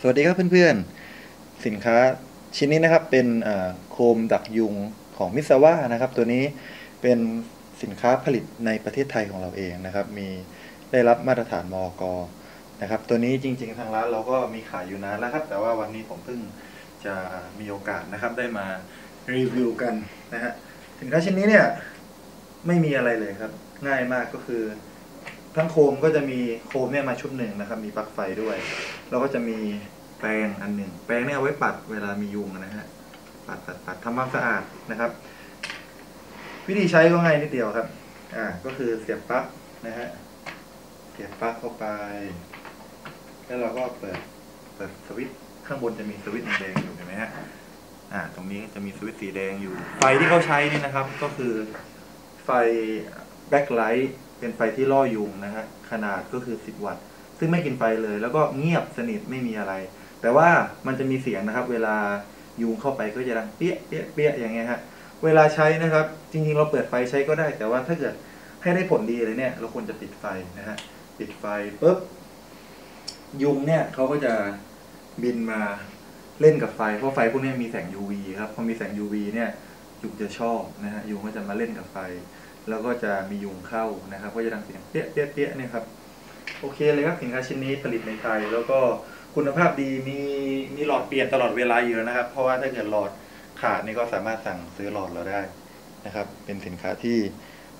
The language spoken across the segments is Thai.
สวัสดีครับเพื่อนๆ สินค้าชิ้นนี้นะครับเป็นโคมดักยุงของมิซาวะนะครับ ตัวนี้เป็นสินค้าผลิตในประเทศไทยของเราเองนะครับ มีได้รับมาตรฐานมอกนะครับ ตัวนี้จริง ๆ ทางร้านเราก็มีขายอยู่นานแล้วครับ แต่ว่าวันนี้ผมเพิ่งจะมีโอกาสนะครับได้มารีวิวกันนะฮะสินค้าชิ้นนี้เนี่ยไม่มีอะไรเลยครับ ง่ายมากก็คือ ทั้งโคมก็จะมีโคมเนี่ยมาชุดหนึ่งนะครับ มีปลั๊กไฟด้วย แล้วก็จะมีแปรงอันหนึ่งแปรงเนี่ยเอาไว้ปัดเวลามียุงนะฮะปัดปัดปัดทำความสะอาดนะครับ วิธีใช้ก็ง่ายนิดเดียวครับ อ่าก็คือเสียบปลั๊กนะฮะเสียบปลั๊กเข้าไป แล้วเราก็เปิดเปิดสวิตช์ข้างบนจะมีสวิตช์แดงอยู่เห็นไหมฮะอ่าตรงนี้จะมีสวิตช์สีแดงอยู่ ไฟที่เขาใช้นี่นะครับ ก็คือไฟแบ็คไลท์ เป็นไฟที่ล่อยุงนะฮะขนาดก็คือ 10 วัตต์ ซึ่งไม่กินไฟเลย แล้วก็เงียบสนิทไม่มีอะไร แต่ว่ามันจะมีเสียงนะครับ เวลายุงเข้าไปก็จะดังเปี้ยเปี้ยเปี้ยอย่างเงี้ยฮะเวลาใช้นะครับ จริงๆเราเปิดไฟใช้ก็ได้ แต่ว่าถ้าเกิดให้ได้ผลดีเลยเนี่ย เราควรจะปิดไฟนะฮะปิดไฟปุ๊บยุงเนี่ยเขาก็จะบินมาเล่นกับไฟ เพราะไฟพวกนี้มีแสง UV ครับ พอมีแสง UV เนี่ยยุงจะชอบนะฮะยุงก็จะมาเล่นกับไฟ แล้วก็จะมียุงเข้านะครับ ก็จะดังเสียงเปี้ยเปี้ยเปี้ยเนี่ยครับโอเคเลยครับสินค้าชิ้นนี้ผลิตในไทย แล้วก็คุณภาพดีมีมีหลอดเปลี่ยนตลอดเวลาอยู่แล้วนะครับ เพราะว่าถ้าเกิดหลอดขาดนี่ก็สามารถสั่งซื้อหลอดเราได้นะครับ เป็นสินค้าที่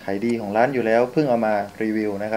ขายดีของร้านอยู่แล้วเพิ่งเอามารีวิวนะครับ